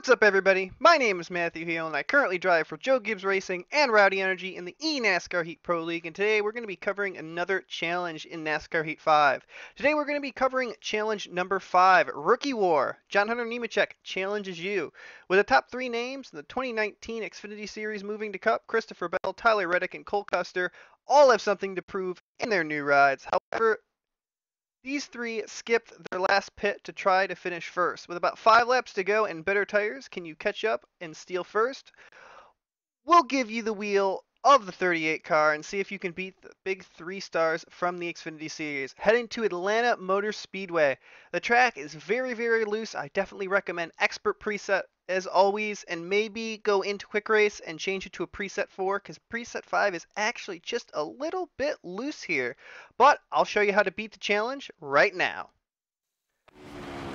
What's up, everybody? My name is Matthew Hale, and I currently drive for Joe Gibbs Racing and Rowdy Energy in the eNASCAR Heat Pro League. And today we're going to be covering another challenge in NASCAR Heat 5. Today we're going to be covering challenge number 5, Rookie War. John Hunter Nemechek challenges you. With the top three names in the 2019 Xfinity Series moving to Cup, Christopher Bell, Tyler Reddick, and Cole Custer all have something to prove in their new rides. However, these three skipped their last pit to try to finish first. With about five laps to go and better tires, can you catch up and steal first? We'll give you the wheel of the 38 car and see if you can beat the big three stars from the Xfinity Series. Heading to Atlanta Motor Speedway. The track is very, very loose. I definitely recommend expert preset as always and maybe go into quick race and change it to a preset 4 because preset 5 is actually just a little bit loose here. But I'll show you how to beat the challenge right now.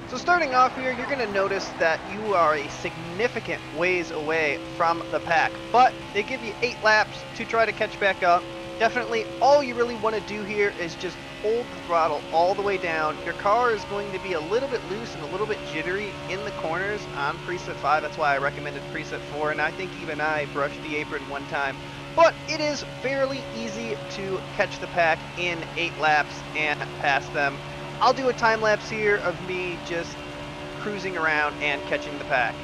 So starting off here, you're going to notice that you are a significant ways away from the pack, but they give you 8 laps to try to catch back up. Definitely all you really want to do here is just hold the throttle all the way down. Your car is going to be a little bit loose and a little bit jittery in the corners on preset 5. That's why I recommended preset 4, and I think even I brushed the apron one time. But it is fairly easy to catch the pack in 8 laps and pass them. I'll do a time lapse here of me just cruising around and catching the pack.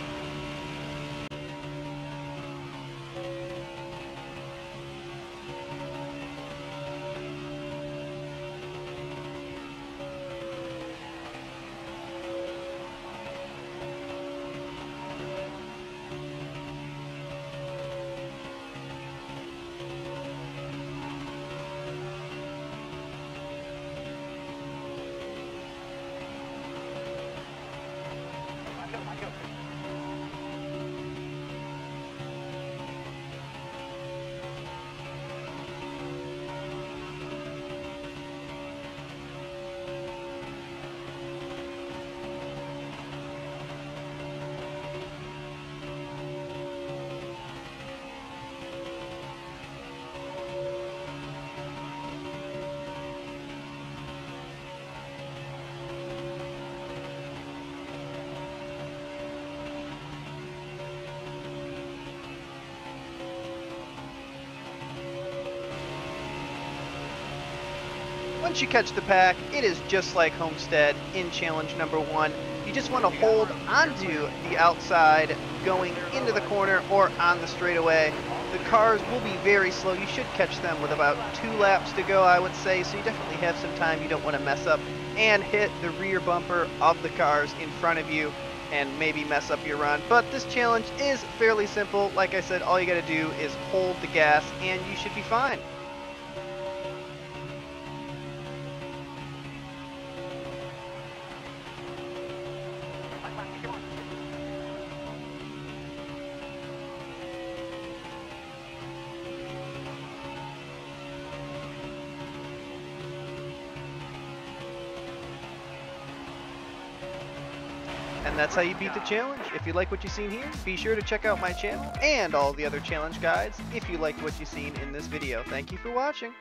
Once you catch the pack, it is just like Homestead in challenge number one. You just want to hold onto the outside going into the corner or on the straightaway. The cars will be very slow. You should catch them with about two laps to go, I would say, so you definitely have some time. You don't want to mess up and hit the rear bumper of the cars in front of you and maybe mess up your run. But this challenge is fairly simple. Like I said, all you got to do is hold the gas and you should be fine. And that's how you beat the challenge. If you like what you've seen here, be sure to check out my channel and all the other challenge guides if you like what you've seen in this video. Thank you for watching.